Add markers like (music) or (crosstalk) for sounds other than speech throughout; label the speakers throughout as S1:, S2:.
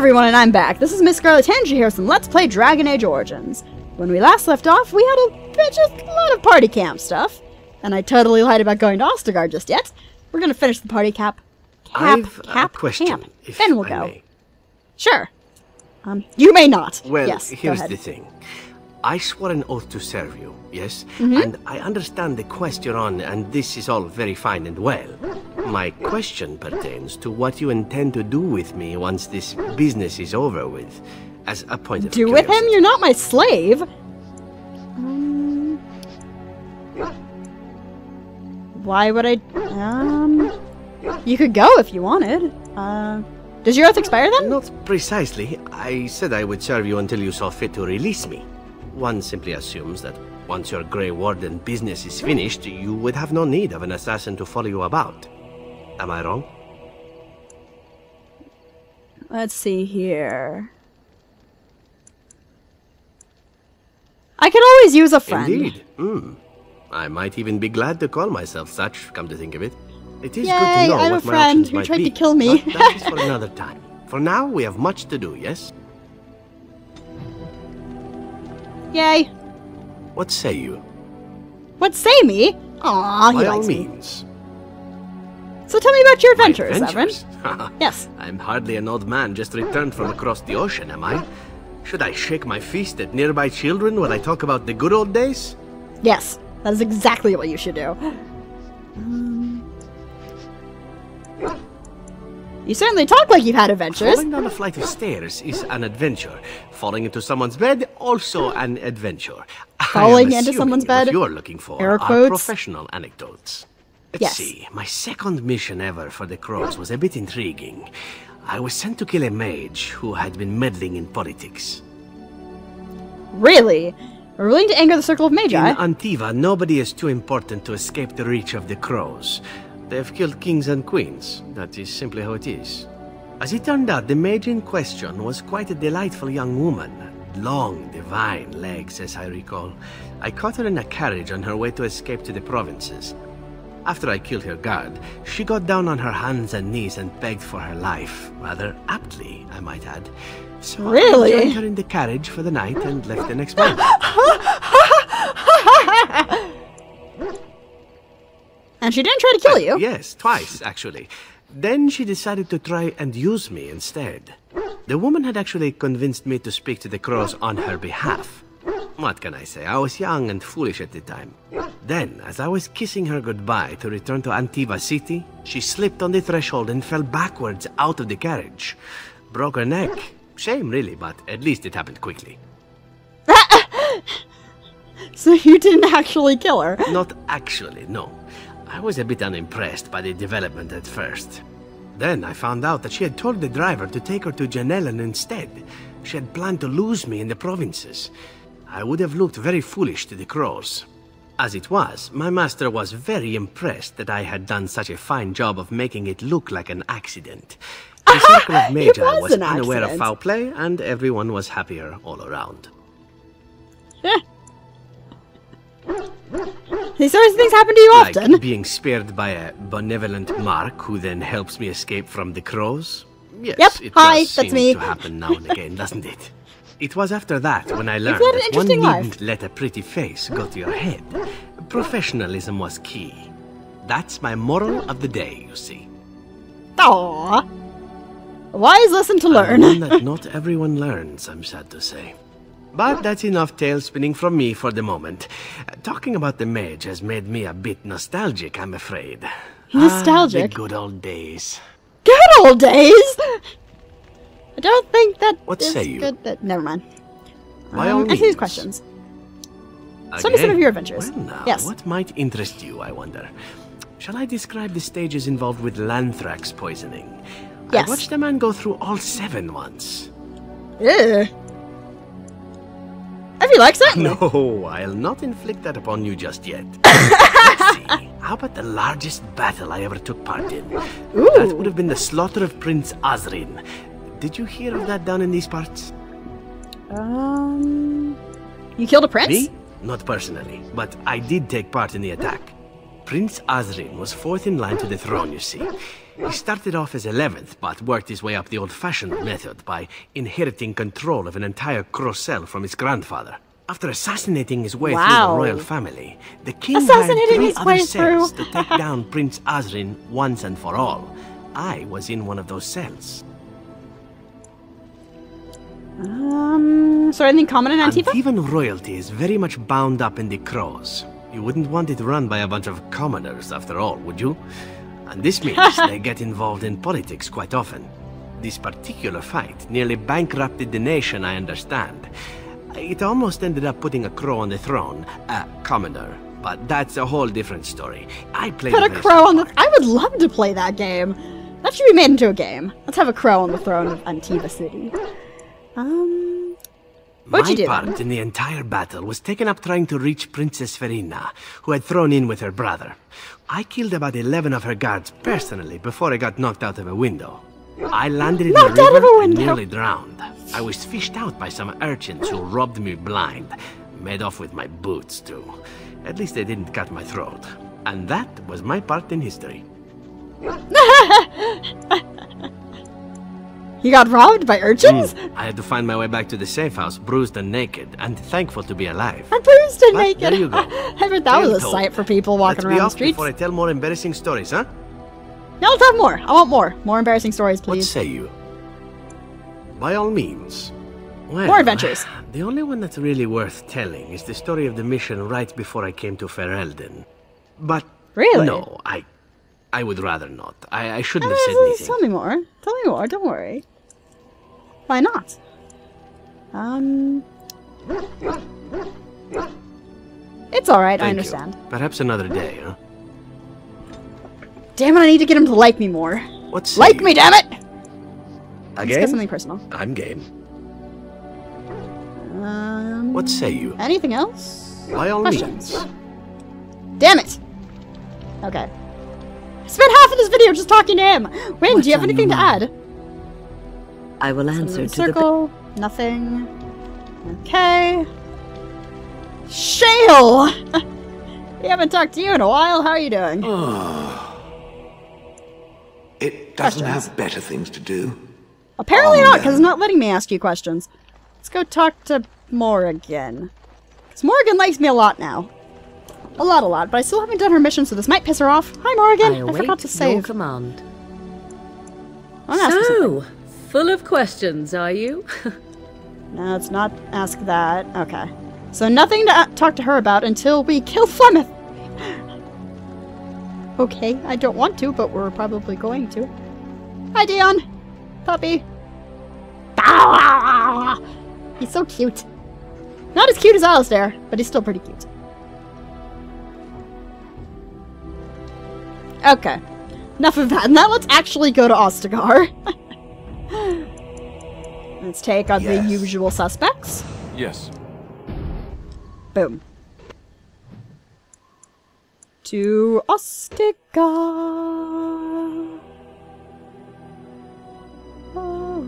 S1: everyone, and I'm back. This is Miss Scarlet Tanager here from Let's Play Dragon Age Origins. When we last left off, we had a, just a lot of party camp stuff. And I totally lied about going to Ostagar just yet. We're gonna finish the party cap. Cap,
S2: I've
S1: cap,
S2: question,
S1: camp. Then we'll
S2: I
S1: go.
S2: may.
S1: Sure. Um, you may not.
S2: Well,
S1: yes,
S2: here's the thing. I swore an oath to serve you, yes?
S1: Mm-hmm.
S2: And I understand the quest you're on, and this is all very fine and well. My question pertains to what you intend to do with me once this business is over with, as a point of
S1: Do with him? You're not my slave. Um, why would I? Um, you could go if you wanted. Uh, does your oath expire then?
S2: Not precisely. I said I would serve you until you saw fit to release me. One simply assumes that once your Grey Warden business is finished, you would have no need of an assassin to follow you about. Am I wrong?
S1: Let's see here. I could always use a friend.
S2: Indeed. Hmm. I might even be glad to call myself such, come to think of it. It is good to know
S1: I'm a
S2: what my
S1: friend.
S2: options
S1: You
S2: might
S1: tried to kill me.
S2: That is for (laughs) another time. For now, we have much to do, yes?
S1: Yay.
S2: What say you?
S1: What say me? Aw, he
S2: By all
S1: likes me.
S2: means.
S1: So tell me about your adventures,
S2: adventures? (laughs)
S1: Yes.
S2: I'm hardly an old man just returned from across the ocean, am I? Should I shake my fist at nearby children when I talk about the good old days?
S1: Yes. That is exactly what you should do. You certainly talk like you've had adventures.
S2: Falling down a flight of stairs is an adventure. Falling into someone's bed, also an adventure.
S1: Falling into someone's bed?
S2: you're looking for
S1: Air
S2: are
S1: quotes?
S2: professional anecdotes. Let's
S1: Yes.
S2: see. My second mission ever for the Crows was a bit intriguing. I was sent to kill a mage who had been meddling in politics.
S1: Really? We're willing to anger the Circle of Magi?
S2: In Antiva, nobody is too important to escape the reach of the crows. They've killed kings and queens. That is simply how it is. As it turned out, the mage in question was quite a delightful young woman. Long, divine legs, as I recall. I caught her in a carriage on her way to escape to the provinces. After I killed her guard, she got down on her hands and knees and begged for her life. Rather aptly, I might add. So
S1: Really?
S2: I joined her in the carriage for the night and left the next morning. (gasps) (laughs)
S1: and she didn't try to kill you.
S2: Yes, twice, actually. Then she decided to try and use me instead. The woman had actually convinced me to speak to the crows on her behalf. What can I say? I was young and foolish at the time. Then, as I was kissing her goodbye to return to Antiva City, she slipped on the threshold and fell backwards out of the carriage. Broke her neck. Shame, really, but at least it happened quickly. (laughs)
S1: So you didn't actually kill her.
S2: Not actually, no. I was a bit unimpressed by the development at first. Then I found out that she had told the driver to take her to Janellen instead. She had planned to lose me in the provinces. I would have looked very foolish to the crows. As it was, my master was very impressed that I had done such a fine job of making it look like an accident. The (laughs) Circle of Magi
S1: was
S2: was unaware of foul play, and everyone was happier all around. (laughs)
S1: These sorts of things happen to you
S2: Like
S1: often.
S2: being spared by a benevolent Mark who then helps me escape from the crows? Yes,
S1: Yep,
S2: it
S1: hi,
S2: does
S1: that's
S2: seem
S1: me.
S2: to happen now and again, doesn't it? It was after that when I learned that one
S1: life.
S2: needn't let a pretty face go to your head. Professionalism was key. That's my moral of the day, you see.
S1: Aww. Wise lesson to learn.
S2: One that (laughs) not everyone learns, I'm sad to say. But that's enough tale spinning from me for the moment. Uh, Talking about the mage has made me a bit nostalgic, I'm afraid.
S1: Nostalgic?
S2: Ah, the good old days.
S1: Good old days! I don't think that
S2: What
S1: is
S2: say you?
S1: good. That, never mind.
S2: By
S1: um,
S2: all means.
S1: questions. Tell me some
S2: Again?
S1: of your adventures.
S2: Well, now,
S1: Yes.
S2: what might interest you, I wonder? Shall I describe the stages involved with Lanthrax poisoning?
S1: Yes.
S2: I watched a man go through all seven once.
S1: Ugh. If you like, certainly.
S2: No, I'll not inflict that upon you just yet. (laughs) Let's see. How about the largest battle I ever took part in? That would have been the slaughter of Prince Azrin. Did you hear of that down in these parts?
S1: Um, you killed a prince?
S2: Me? Not personally, but I did take part in the attack. Prince Azrin was fourth in line to the throne, you see. He started off as 11th, but worked his way up the old-fashioned method by inheriting control of an entire Crocell from his grandfather. After assassinating his way through the royal family, the king
S1: Assassinating his
S2: other
S1: way
S2: cells
S1: through.
S2: to take down (laughs) Prince Azrin once and for all. I was in one of those cells.
S1: Um, so anything common in Antiva?
S2: Antivan royalty is very much bound up in the crows. You wouldn't want it run by a bunch of commoners, after all, would you? And this means they get involved in politics quite often. This particular fight nearly bankrupted the nation, I understand. It almost ended up putting a crow on the throne, a commoner. But that's a whole different story. I played
S1: Put a crow on the.
S2: smart.
S1: I would love to play that game. That should be made into a game. Let's have a crow on the throne of Antiva City. Um, what'd
S2: My
S1: you do
S2: part
S1: then?
S2: in the entire battle was taken up trying to reach Princess Verina, who had thrown in with her brother. I killed about 11 of her guards personally before I got knocked out of a window. I landed in
S1: Knocked
S2: the river and nearly drowned. I was fished out by some urchins who robbed me blind. Made off with my boots, too. At least they didn't cut my throat. And that was my part in history. (laughs)
S1: You got robbed by urchins? Mm.
S2: I had to find my way back to the safe house, bruised and naked, and thankful to be alive.
S1: I'm bruised and
S2: But
S1: naked.
S2: there you go. (laughs)
S1: I bet that was a
S2: told.
S1: sight for people walking
S2: Let's
S1: around
S2: be
S1: the
S2: off
S1: streets.
S2: before I tell more embarrassing stories, huh?
S1: No, let's have more. I want more. More embarrassing stories, please.
S2: What say you? By all means. Well,
S1: More adventures. (sighs)
S2: The only one that's really worth telling is the story of the mission right before I came to Ferelden. But
S1: Really?
S2: no, I, I would rather not. I, I shouldn't
S1: Uh,
S2: have said anything.
S1: Tell me more. Tell me more. Don't worry. Why not? Um. It's alright, I
S2: Thank you.
S1: understand.
S2: Perhaps another day, huh?
S1: Damn it, I need to get him to like me more.
S2: What say
S1: Like
S2: you?
S1: me, damn it! Let's get
S2: Again?
S1: something personal.
S2: I'm game.
S1: Um.
S2: What say you?
S1: Anything else?
S2: By all
S1: Questions.
S2: means.
S1: Damn it! Okay. I spent half of this video just talking to him! Wynne,
S3: What's
S1: do you have anything to add?
S3: I will answer to the.
S1: Circle. Nothing. Okay. Shale! (laughs) we haven't talked to you in a while. How are you doing? Ah.
S4: It doesn't
S1: Questions?
S4: have better things to do.
S1: Apparently
S4: Oh,
S1: not, because it's not letting me ask you questions. Let's go talk to Morrigan. Because Morrigan likes me a lot now. A lot, a lot, but I still haven't done her mission, so this might piss her off. Hi, Morrigan.
S5: I
S1: I, forgot to save.
S5: command.
S1: I wanna ask.
S5: So, full of questions, are you? (laughs)
S1: No, let's not ask that. Okay. So nothing to talk to her about until we kill Flemeth. (laughs) okay, I don't want to, but we're probably going to. Hi, Dion. Puppy. He's so cute. Not as cute as Alistair, but he's still pretty cute. Okay. Enough of that. Now let's actually go to Ostagar. (laughs) let's take on
S4: Yes.
S1: the usual suspects.
S6: Yes.
S1: Boom. To Ostagar. Oh.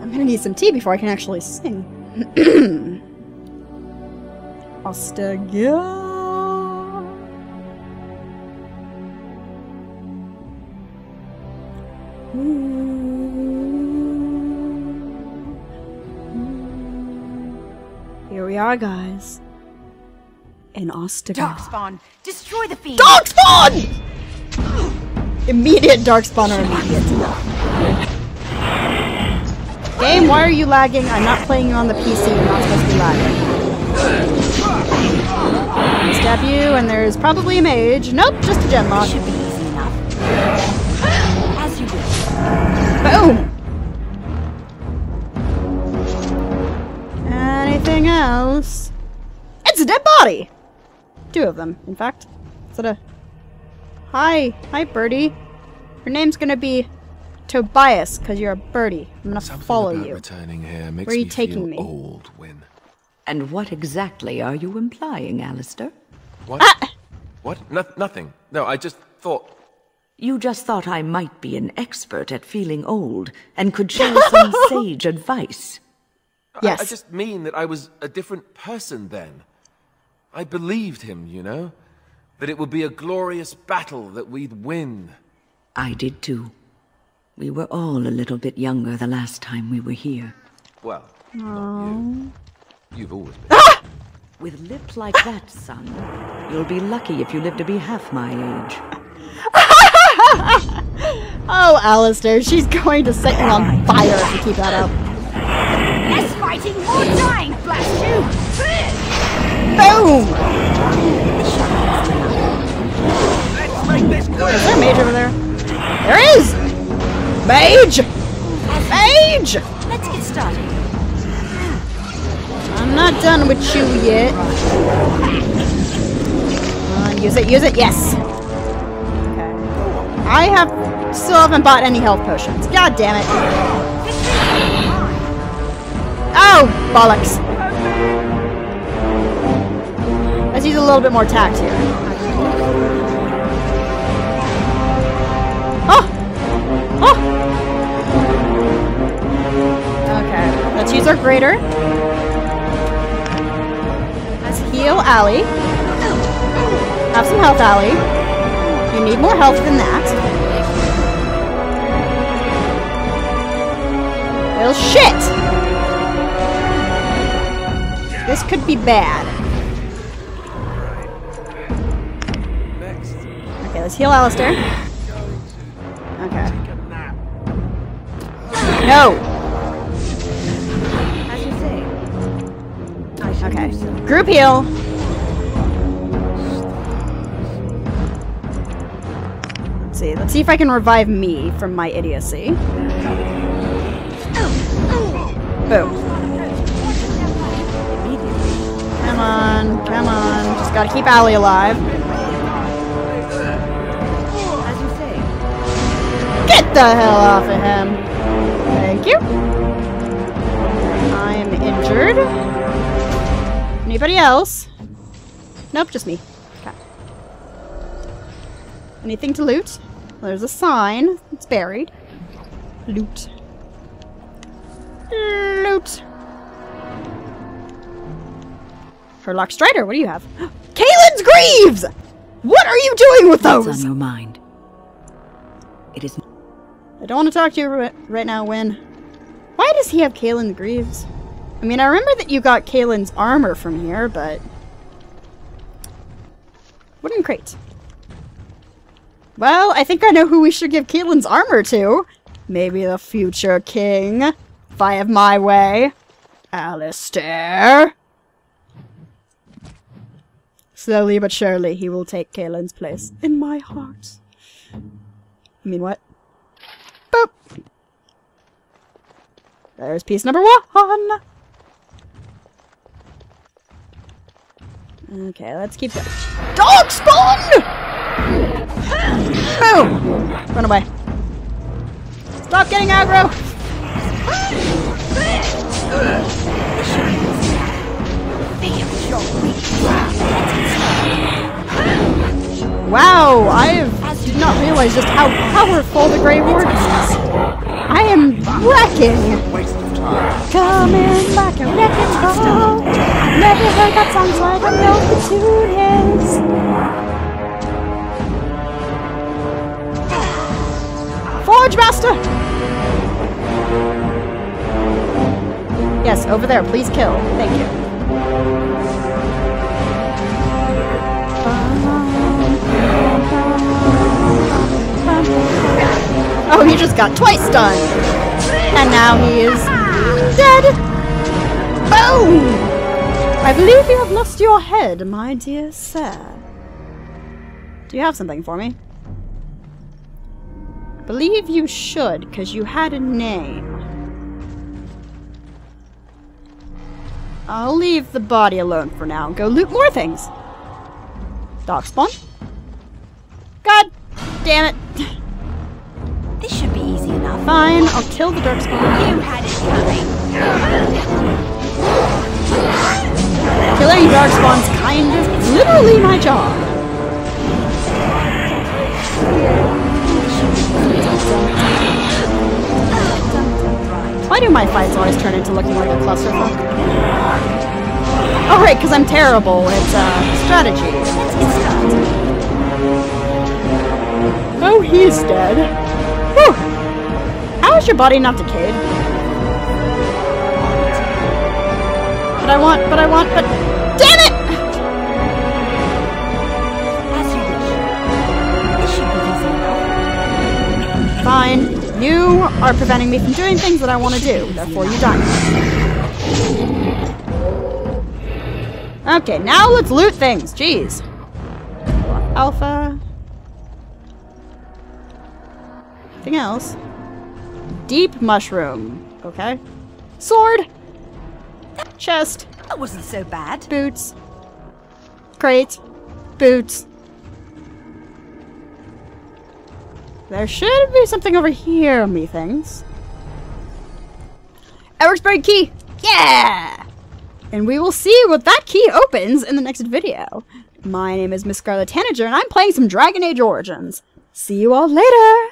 S1: I'm gonna need some tea before I can actually sing. (clears throat) Ostagar. Here we are, guys. In Ostagar.
S7: Darkspawn, destroy the fiend.
S1: Darkspawn! (gasps) Immediate Darkspawn or immediate. Game, why are you lagging? I'm not playing you on the PC. You're not supposed to be lagging. Stab you, and there's probably a mage. Nope, just a bot.
S7: Should be easy enough. As you wish.
S1: Boom! Anything else? It's a dead body! Two of them, in fact. Is it a... Hi. Hi, birdie. Her name's gonna be Tobias, because you're a birdie. I'm gonna
S6: Something
S1: follow
S6: about
S1: you.
S6: returning here makes
S1: Where are you
S6: me
S1: taking
S6: feel
S1: me?
S6: old, Wynne.
S3: And what exactly are you implying, Alistair?
S6: What?
S1: Ah!
S6: What? No, nothing. No, I just thought.
S3: You just thought I might be an expert at feeling old and could share some (laughs) sage advice.
S6: I- I, just mean that I was a different person then. I believed him, you know? That it would be a glorious battle, that we'd win.
S3: I did too. We were all a little bit younger the last time we were here.
S6: Well, not you. You've always been. Ah!
S3: With lips like that, son, you'll be lucky if you live to be half my age. (laughs)
S1: Oh, Alistair, she's going to set you on fire if you keep that up.
S7: Less fighting, more dying,
S1: not done with you yet. On, use it, use it, yes! Okay. I have still haven't bought any health potions. God damn it. Oh, bollocks. Let's use a little bit more tact here. Oh! Oh! Okay, let's use our greater. Heal Allie. Have some health, Allie. You need more health than that. Well, shit! This could be bad. Okay, let's heal Alistair. Okay. No! Okay. Group heal. Let's see. Let's see if I can revive me from my idiocy. Boom. Come on, come on. Just gotta keep Allie alive. Get the hell off of him. Thank you. I am injured. Anybody else? Nope, just me. Okay. Anything to loot? There's a sign. It's buried. Loot. Loot. Hurlock Strider, what do you have? (gasps) Cailan's Greaves! What are you doing with
S3: What's
S1: those?
S3: on your mind? It is
S1: I don't want to talk to you right now, Wynne. Why does he have Cailan's Greaves? I mean, I remember that you got Cailan's armor from here, but... Wooden crate. Well, I think I know who we should give Cailan's armor to. Maybe the future king. If I have my way. Alistair. Slowly but surely, he will take Cailan's place in my heart. I mean, what? Boop. There's piece number one. Okay, let's keep going. Dog spawn! Boom! Run away. Stop getting aggro! Wow, I did not realize just how powerful the Grey Warden is. I am wrecking! Coming back and wrecking. Never heard that song, so I know the tune is. Forge Master! Yes, over there. Please kill. Thank you. Oh, he just got twice stunned. And now he is dead. Boom! I believe you have lost your head, my dear sir. Do you have something for me? Believe you should, because you had a name. I'll leave the body alone for now and go loot more things. Dog spawn? God damn it.
S7: This should be easy enough.
S1: Fine, I'll kill the dark spawn.
S7: You had it coming.
S1: Killing dark spawns kind of literally my job. Why do my fights always turn into looking like a clusterfuck? Oh, right, because I'm terrible at uh, strategy. Oh, he's dead. Whew. How is your body not decayed? I want, but I want, but... Damn it!
S7: As you wish. This should be easy enough.
S1: Fine. You are preventing me from doing things that I want to do. Therefore, you die. Okay, now let's loot things. Jeez. Alpha. Anything else? Deep mushroom. Okay. Sword. Chest.
S7: That wasn't so bad.
S1: Boots. Crate. Boots. There should be something over here, methinks. Ericsburg key! Yeah! And we will see what that key opens in the next video. My name is Miss Scarlet Tanager, and I'm playing some Dragon Age Origins. See you all later!